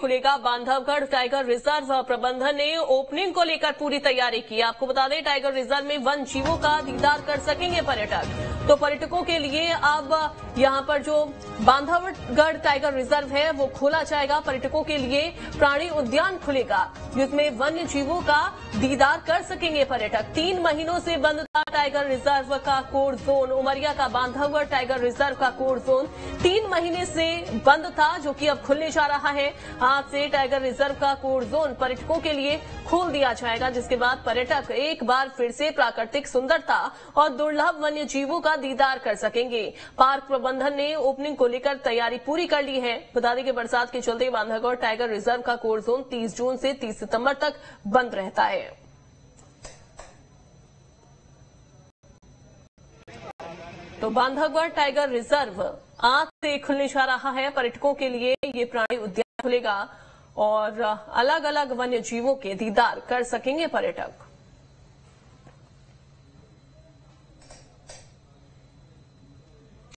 खुलेगा Bandhavgarh tiger reserve प्रबंधन ने ओपनिंग को लेकर पूरी तैयारी की। आपको बता दें, टाइगर रिज़र्व में वन जीवों का दीदार कर सकेंगे पर्यटक। तो पर्यटकों के लिए अब यहाँ पर जो बांधवगढ़ टाइगर रिज़र्व है, वो खोला जाएगा। पर्यटकों के लिए प्राणी उद्यान खुलेगा, जिसमें वन्य जीवों का दीदार कर सकेंगे पर्यटक। तीन महीनों से बंद था टाइगर रिज़र्व का कोर जोन। उमरिया का बांधवगढ़ टाइगर रिज़र्व का कोर जोन तीन महीने से बंद था, जो कि अब खुलने जा रहा है। आज से टाइगर रिज़र्व का कोर जोन पर्यटकों के लिए खोल दिया जाएगा, जिसके बाद पर्यटक एक बार फिर से प्राकृतिक सुंदरता और दुर्लभ वन्य जीवों का दीदार कर सकेंगे। पार्क प्रबंधन ने ओपनिंग को लेकर तैयारी पूरी कर ली है। बता दें कि बरसात के चलते बांधवगढ़ टाइगर रिज़र्व का कोर जोन 30 जून से 30 सितंबर तक बंद रहता है। तो बांधवगढ़ टाइगर रिज़र्व आज से खुलने जा रहा है। पर्यटकों के लिए ये प्राणी उद्यान खुलेगा और अलग अलग वन्य जीवों के दीदार कर सकेंगे पर्यटक।